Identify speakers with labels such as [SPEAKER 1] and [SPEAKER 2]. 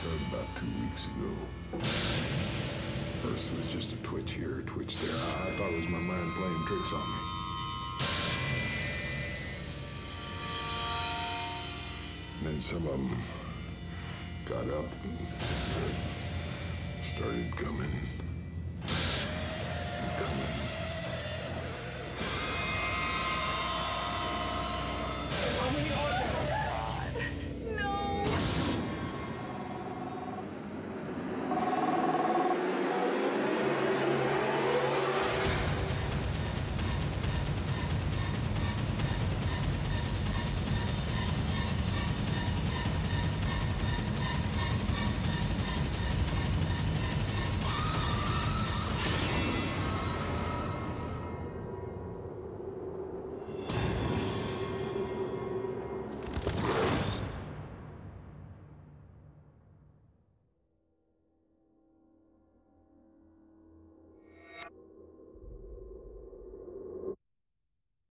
[SPEAKER 1] started about two weeks ago. First, it was just a twitch here, a twitch there. I thought it was my mind playing tricks on me. And then some of them got up and started coming.